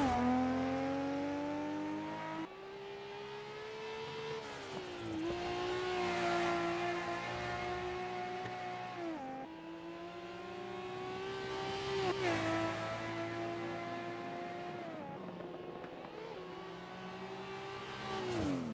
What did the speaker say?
Yeah.